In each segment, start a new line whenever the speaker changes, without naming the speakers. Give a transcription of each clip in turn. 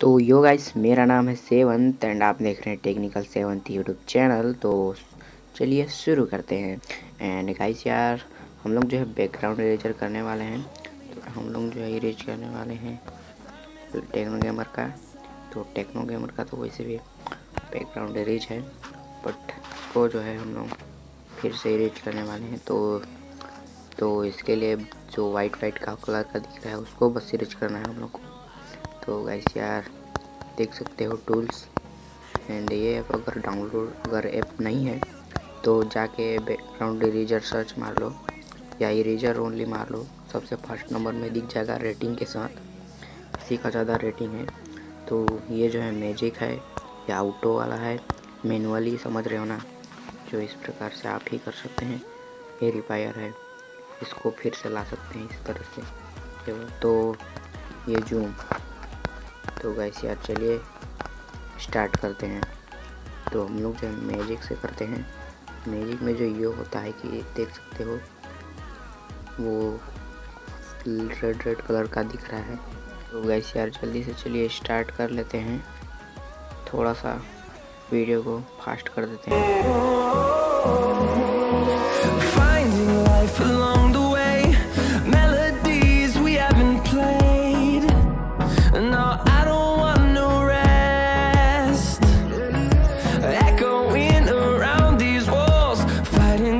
तो yo guys मेरा नाम है सेवंत एंड आप देख रहे हैं टेक्निकल सेवंत यूट्यूब चैनल तो चलिए शुरू करते हैं। एंड गाइस यार, हम लोग जो है बैकग्राउंड इरेजर करने वाले हैं। तो हम लोग जो है इरेज करने वाले हैं टेक्नो गेमर का। तो टेक्नो गेमर का तो वैसे भी बैकग्राउंड इरेज है बट को जो है हम लोग फिर से इरेज करने वाले हैं। तो तो इसके लिए जो वाइट वाइट का कलर का दिख रहा है, उसको बस इरेज करना है हम लोग को। तो गैस यार, देख सकते हो टूल्स एंड ये ऐप अगर डाउनलोड अगर ऐप नहीं है तो जाके बैकग्राउंड इरेजर सर्च मार लो, या इरेजर ओनली मार लो। सबसे फ़र्स्ट नंबर में दिख जाएगा रेटिंग के साथ। इसी का ज़्यादा रेटिंग है। तो ये जो है मैजिक है, या आउटो वाला है मैनुअली समझ रहे हो ना, जो इस प्रकार से आप ही कर सकते हैं। ये रिपायर है। इसको फिर से ला सकते हैं इस तरह से। तो ये जूम तो गैस यार चलिए स्टार्ट करते हैं। तो हम लोग जो मैजिक से करते हैं। मैजिक में जो ये होता है कि देख सकते हो, वो रेड रेड कलर का दिख रहा है। तो गैस यार जल्दी से चलिए स्टार्ट कर लेते हैं। थोड़ा सा वीडियो को फास्ट कर देते हैं।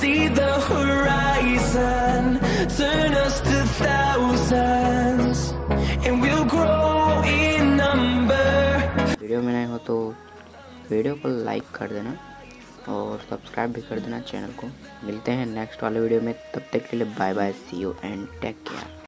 see the horizon. Turn us to thousands, And we'll grow in number.
Video में नए हो तो वीडियो को लाइक कर देना और सब्सक्राइब भी कर देना चैनल को। मिलते हैं नेक्स्ट वाले वीडियो में, तब तक के लिए bye bye see you and take care